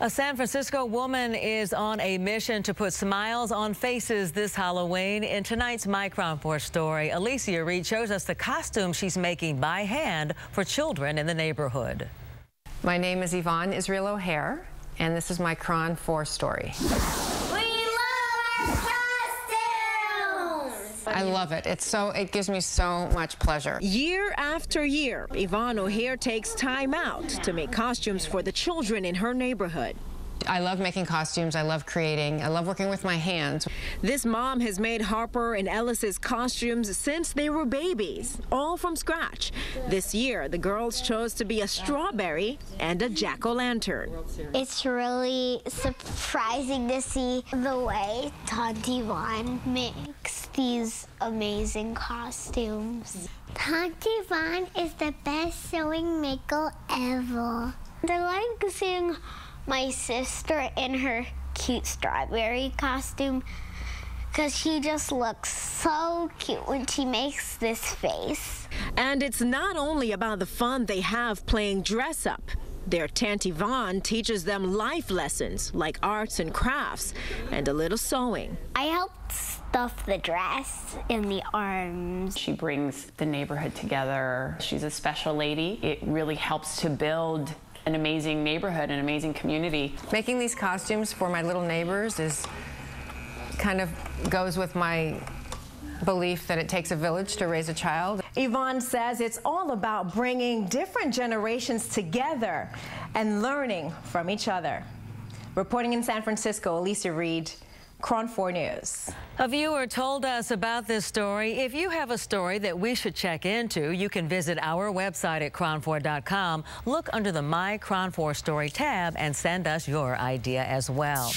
A San Francisco woman is on a mission to put smiles on faces this Halloween. In tonight's My KRON 4 story, Alicia Reed shows us the costume she's making by hand for children in the neighborhood. My name is Yvonne Israel O'Hare, and this is my KRON 4 story. I love it. It's so it gives me so much pleasure. Year after year, Yvonne O'Hare takes time out to make costumes for the children in her neighborhood. I love making costumes. I love creating. I love working with my hands. This mom has made Harper and Ellis's costumes since they were babies, all from scratch. This year, the girls chose to be a strawberry and a jack-o'-lantern. It's really surprising to see the way Tanti Vaughn makes these amazing costumes. Tanti Vaughn is the best sewing maker ever. I like seeing my sister in her cute strawberry costume because she just looks so cute when she makes this face. And it's not only about the fun they have playing dress up. Their Tanti Vaughn teaches them life lessons like arts and crafts and a little sewing. I helped stuff the dress in the arms. She brings the neighborhood together. She's a special lady. It really helps to build an amazing neighborhood, an amazing community. Making these costumes for my little neighbors is kind of goes with my belief that it takes a village to raise a child. Yvonne says it's all about bringing different generations together and learning from each other. Reporting in San Francisco, Alicia Reed, KRON 4 News. A viewer told us about this story. If you have a story that we should check into, you can visit our website at kron4.com, look under the My KRON 4 Story tab, and send us your idea as well.